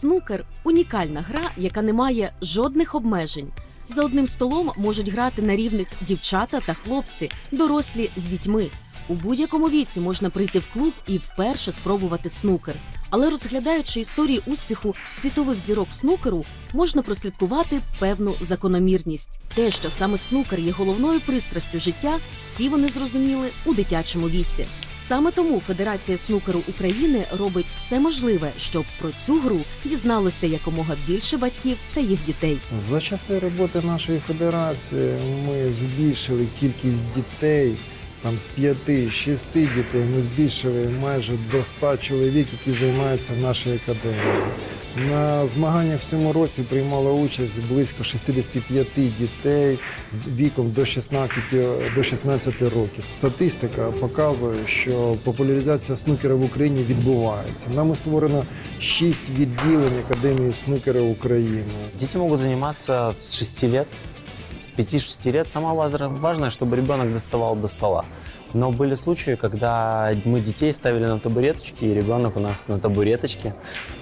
Снукер унікальна гра, яка не має жодних обмежень. За одним столом можуть грати на рівних дівчата та хлопці, дорослі з дітьми. У будь-якому віці можна прийти в клуб і вперше спробувати снукер. Але розглядаючи історії успіху світових зірок снукеру, можна прослідкувати певну закономірність. Те, що саме снукер є головною пристрастю життя, всі вони зрозуміли у дитячому віці. Саме тому Федерація снукеру України робить все можливе, щоб про цю гру дізналося якомога більше батьків та їх дітей. За часи роботи нашої федерації ми збільшили кількість дітей. Там з 5-6 дітей ми збільшили майже до 100 чоловік, які займаються нашою академією. На змаганнях в цьому році приймало участь близько 65 дітей віком до 16, до 16 років. Статистика показує, що популяризація снукера в Україні відбувається. Нами створено 6 відділень Академії снукера України. Дети могут заниматься с 6 лет, с 5-6 лет. Самое ваз- важное, чтобы ребенок доставал до стола. Но были случаи, когда мы детей ставили на табуреточки, и ребенок у нас на табуреточке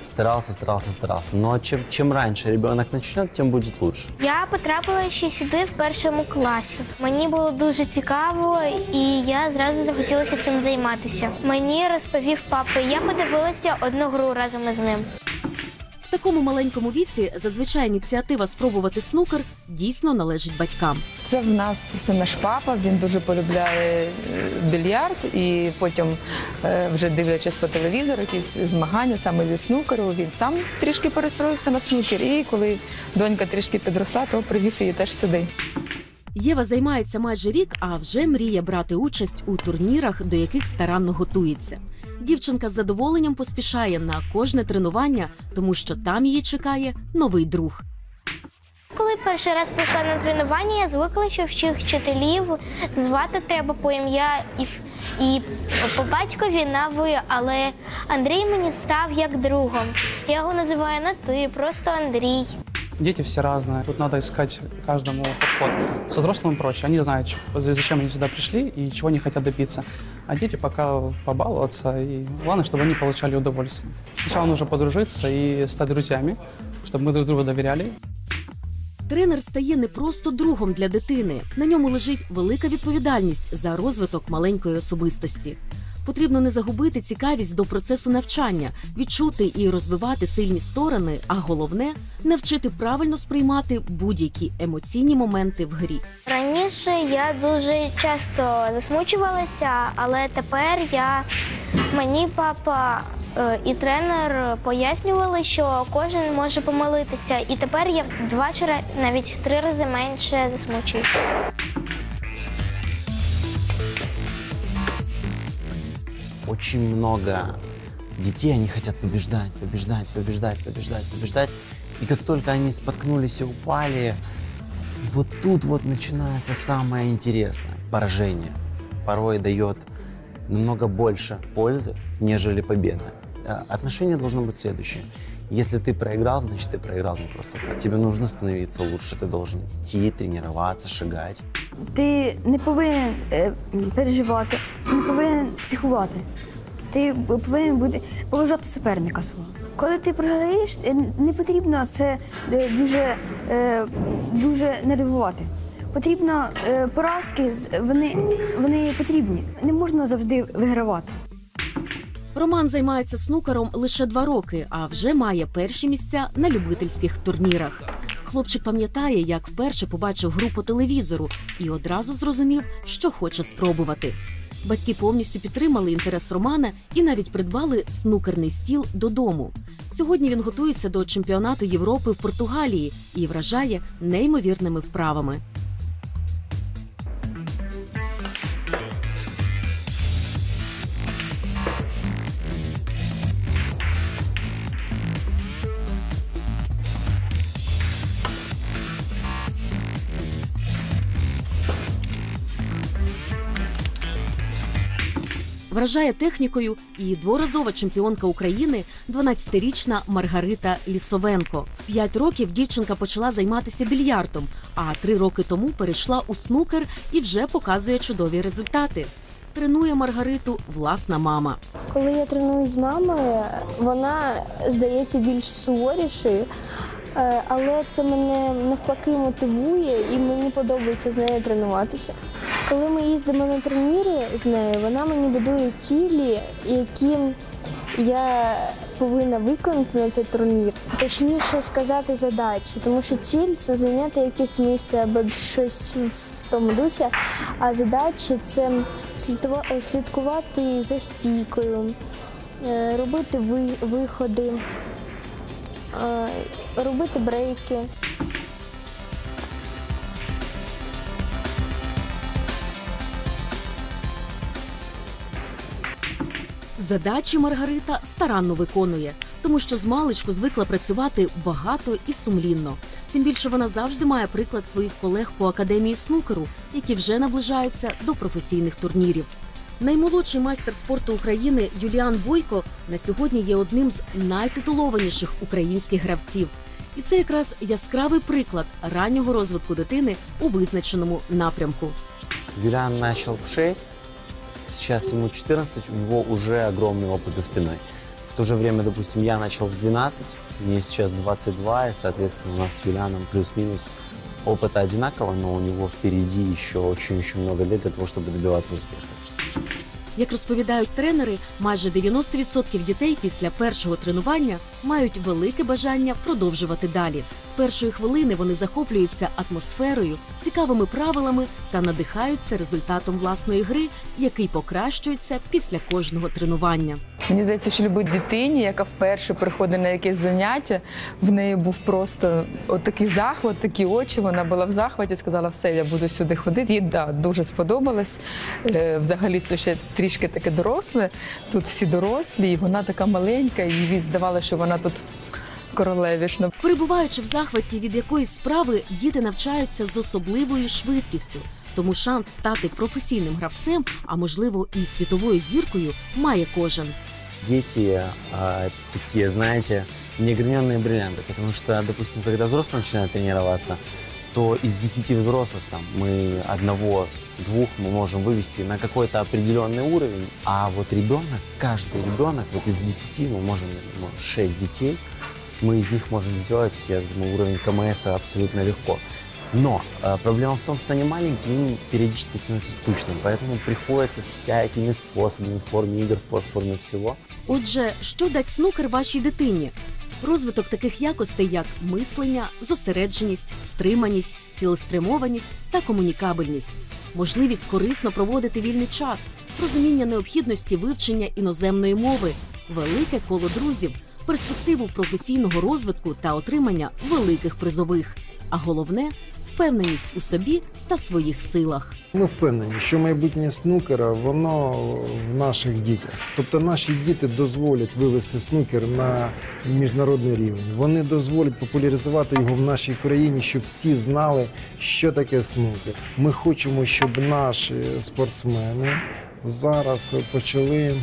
старался, старался, старался. Но чем, чем раньше ребенок начнет, тем будет лучше. Я потрапила ще сюди в першому класі. Мені було дуже цікаво, і я зразу захотілася цим займатися. Мені розповів папа, я подивилася одну гру разом із ним. В такому маленькому віці зазвичай ініціатива спробувати снукер дійсно належить батькам. Це в нас все наш папа. Він дуже полюбляє е, більярд, і потім, е, вже дивлячись по телевізору, якісь змагання саме зі снукеру. Він сам трішки перестроївся на снукер. І коли донька трішки підросла, то привів її теж сюди. Єва займається майже рік, а вже мріє брати участь у турнірах, до яких старанно готується. Дівчинка з задоволенням поспішає на кожне тренування, тому що там її чекає новий друг. Коли перший раз прийшла на тренування, я звикла, що всіх вчителів звати треба по ім'я і, і по батькові на ви, але Андрій мені став як другом. Я його називаю на ти, просто Андрій. Дети все разные. Тут надо искать каждому подход. Со взрослыми проще. Они знают, ч- зачем они сюда пришли и чего они хотят добиться. А дети пока побаловаться. И главное, чтобы они получали удовольствие. Сначала нужно подружиться и стать друзьями, чтобы мы друг другу доверяли. Тренер стає не просто другом для дитини. На ньому лежить велика відповідальність за розвиток маленької особистості. Потрібно не загубити цікавість до процесу навчання, відчути і розвивати сильні сторони, а головне навчити правильно сприймати будь-які емоційні моменти в грі. Раніше я дуже часто засмучувалася, але тепер я мені папа е, і тренер пояснювали, що кожен може помилитися, і тепер я в два чи навіть в три рази менше засмучуюся. Очень много детей, они хотят побеждать, побеждать, побеждать, побеждать, побеждать. И как только они споткнулись и упали, вот тут вот начинается самое интересное. Поражение порой дает намного больше пользы, нежели победа. Э, Отношение должно быть следующее. Если ты проиграл, значит ты проиграл не просто так. Тебе нужно становиться лучше, ты должен идти, тренироваться, шагать. Ти не повинен е, переживати, ти не повинен психувати. Ти повинен бути поважати суперника свого. Коли ти програєш, е, не потрібно це е, дуже, е, дуже нервувати. Потрібно поразки, вони, вони потрібні. Не можна завжди вигравати. Роман займається снукером лише два роки, а вже має перші місця на любительських турнірах. Хлопчик пам'ятає, як вперше побачив гру по телевізору і одразу зрозумів, що хоче спробувати. Батьки повністю підтримали інтерес Романа і навіть придбали снукерний стіл додому. Сьогодні він готується до чемпіонату Європи в Португалії і вражає неймовірними вправами. Вражає технікою і дворазова чемпіонка України, 12-річна Маргарита Лісовенко. В 5 років дівчинка почала займатися більярдом, а три роки тому перейшла у снукер і вже показує чудові результати. Тренує Маргариту власна мама. Коли я тренуюсь з мамою, вона здається більш суворішою, але це мене навпаки мотивує і мені подобається з нею тренуватися. Коли ми їздимо на турніри з нею, вона мені будує цілі, які я повинна виконати на цей турнір. Точніше сказати задачі, тому що ціль це зайняти якесь місце або щось в тому дусі. А задачі це слідкува- слідкувати за стійкою, е, робити ви- виходи, е, робити брейки. Задачі Маргарита старанно виконує, тому що з маличку звикла працювати багато і сумлінно. Тим більше вона завжди має приклад своїх колег по академії снукеру, які вже наближаються до професійних турнірів. Наймолодший майстер спорту України Юліан Бойко на сьогодні є одним з найтитулованіших українських гравців. І це якраз яскравий приклад раннього розвитку дитини у визначеному напрямку. Юлиан начал в 6, сейчас ему 14, у него уже огромный опыт за спиной. В то же время, допустим, я начал в 12, мне сейчас 22, и, соответственно, у нас с Юлианом плюс-минус опыта одинаково, но у него впереди еще очень-очень много лет для того, чтобы добиваться успеха. Як розповідають тренери, майже 90% дітей після першого тренування мають велике бажання продовжувати далі. Першої хвилини вони захоплюються атмосферою, цікавими правилами та надихаються результатом власної гри, який покращується після кожного тренування. Мені здається, що любить дитині, яка вперше приходить на якесь заняття, в неї був просто от такий захват, такі очі. Вона була в захваті, сказала, все, я буду сюди ходити. Їй да, дуже сподобалось. Е, взагалі, це ще трішки таке доросле. Тут всі дорослі, і вона така маленька, і їй здавалося, що вона тут королевішна. Перебуваючи в захваті від якоїсь справи, діти навчаються з особливою швидкістю. Тому шанс стати професійним гравцем, а можливо і світовою зіркою, має кожен. Дети а, такие, знаете, неограненные бриллианты, потому что, допустим, когда взрослые начинают тренироваться, то из 10 взрослых там мы одного, двух мы можем вывести на какой-то определенный уровень, а вот ребенок, каждый ребенок, вот из 10 мы можем, ну, 6 детей, мы из них можем сделать, я думаю, уровень КМС абсолютно легко. Но э, проблема в том, что они маленькие, им периодически становится скучным, поэтому приходится всякими способами, в форме игр, в форме всего, Отже, що дасть снукер вашій дитині? Розвиток таких якостей, як мислення, зосередженість, стриманість, цілеспрямованість та комунікабельність, можливість корисно проводити вільний час, розуміння необхідності вивчення іноземної мови, велике коло друзів, перспективу професійного розвитку та отримання великих призових. А головне впевненість у собі та своїх силах. Ми впевнені, що майбутнє снукера воно в наших дітях. Тобто наші діти дозволять вивести снукер на міжнародний рівень. Вони дозволять популяризувати його в нашій країні, щоб всі знали, що таке снукер. Ми хочемо, щоб наші спортсмени зараз почали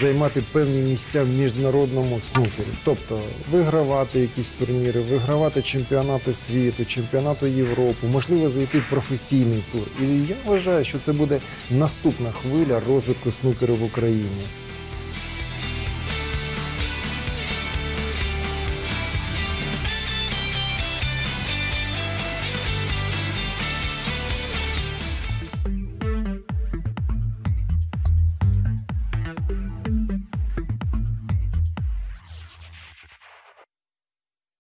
займати певні місця в міжнародному снукері, тобто вигравати якісь турніри, вигравати чемпіонати світу, чемпіонати Європи, можливо, зайти в професійний тур. І я вважаю, що це буде наступна хвиля розвитку снукеру в Україні.